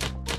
you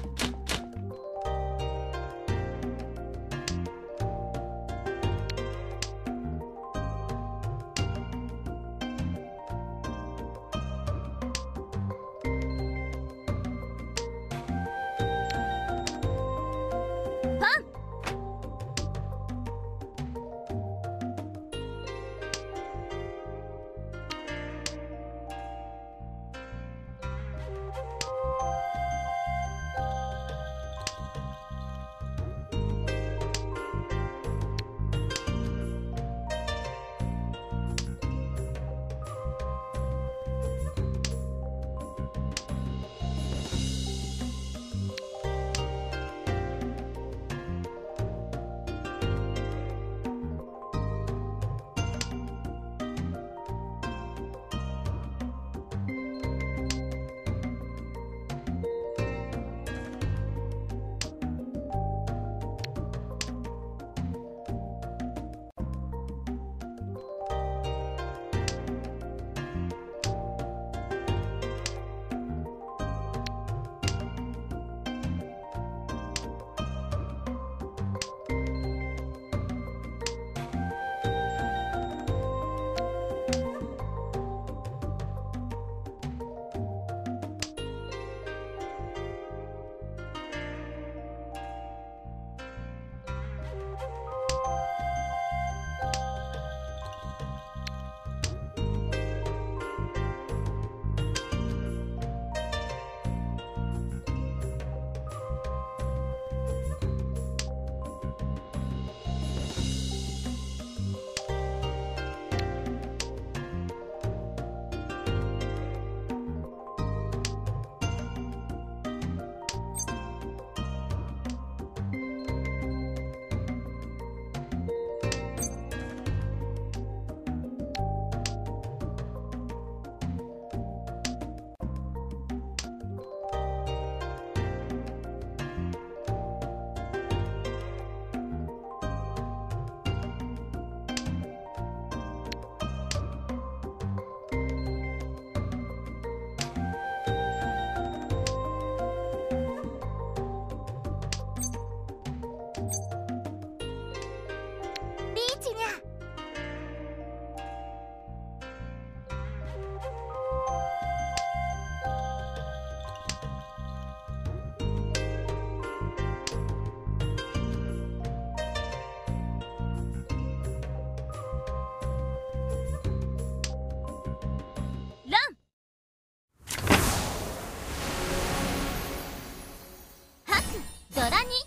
空に。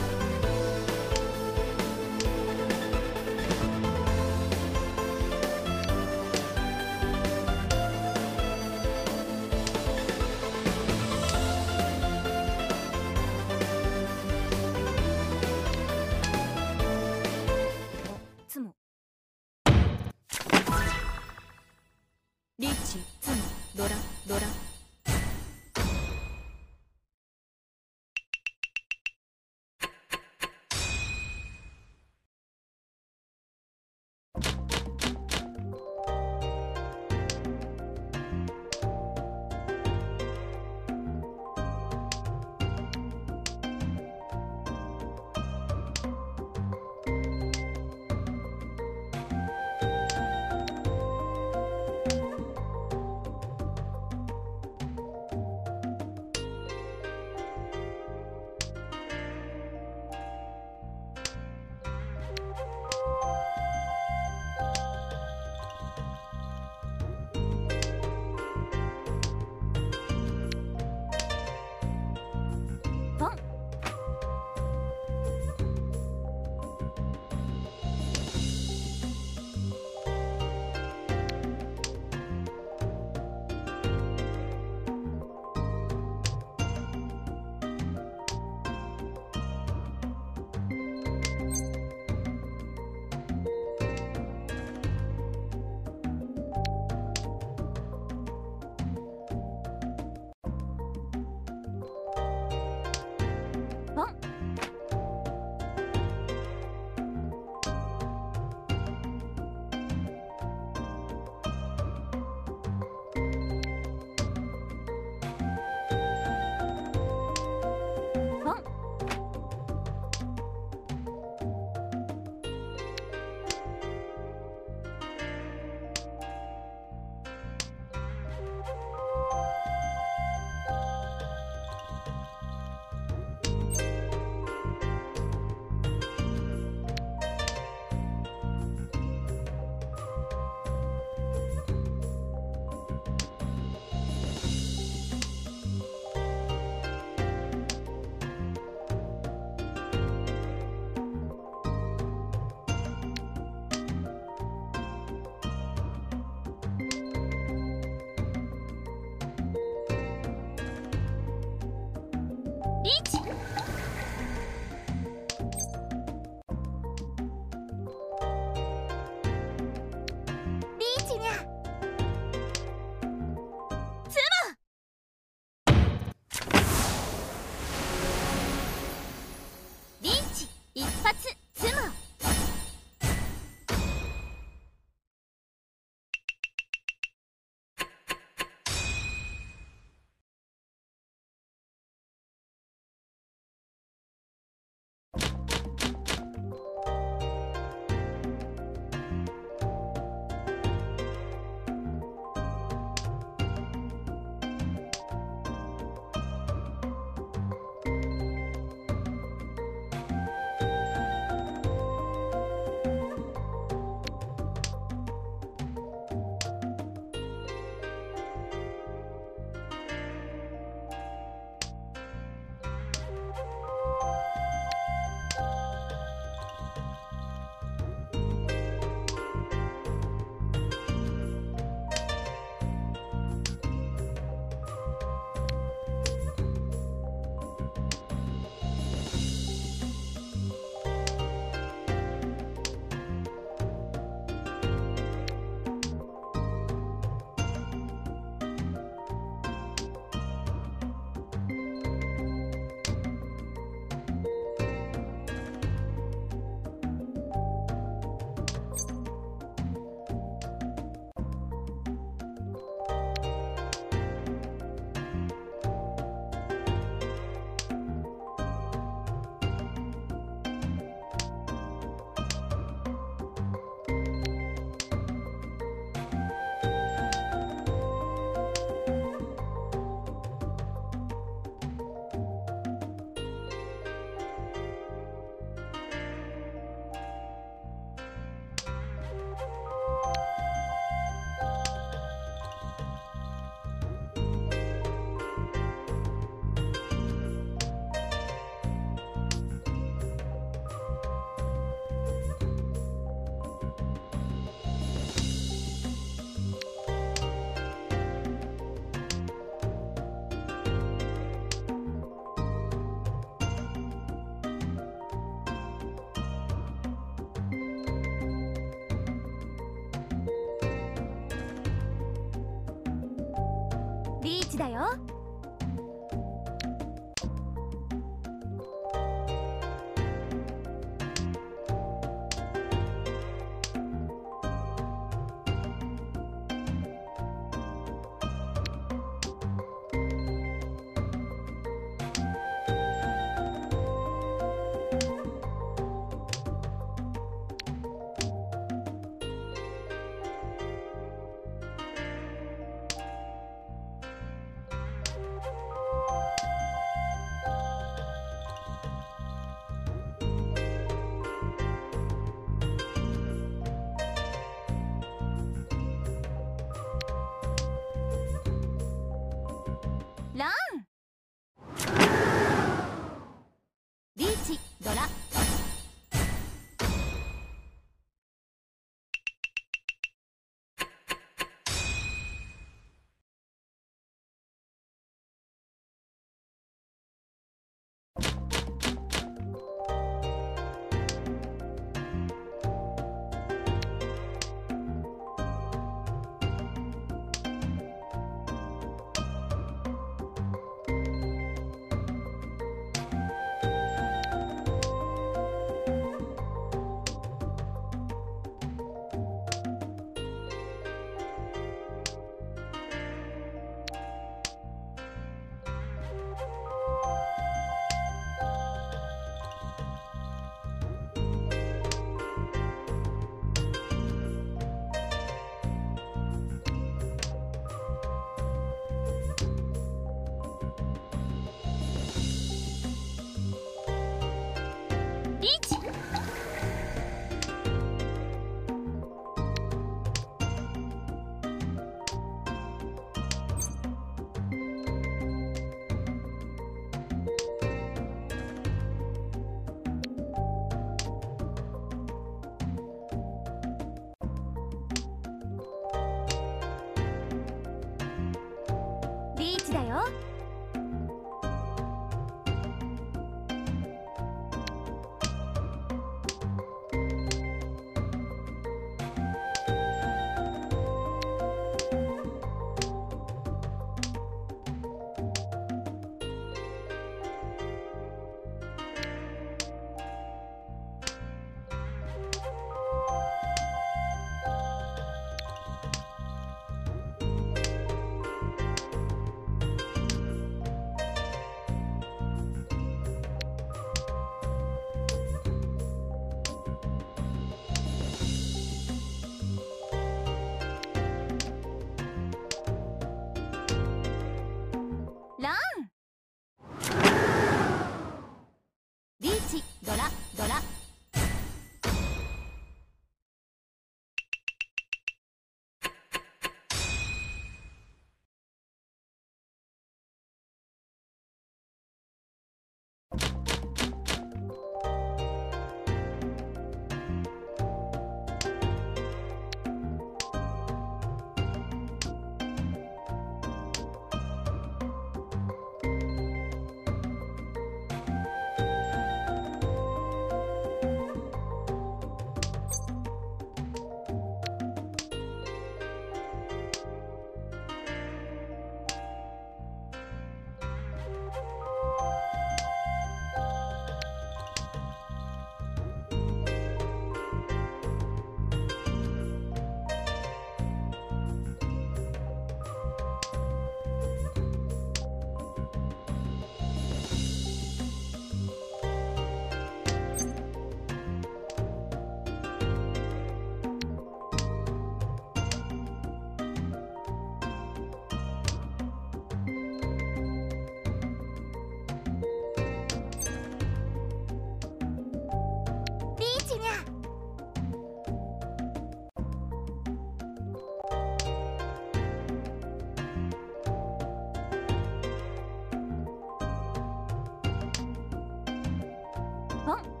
ポ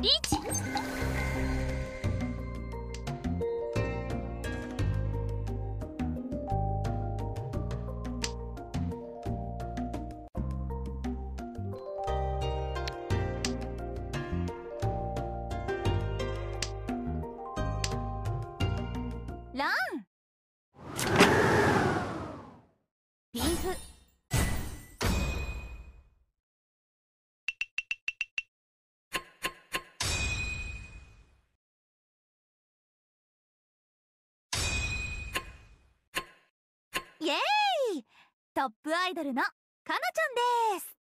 リーチトップアイドルのかなちゃんです。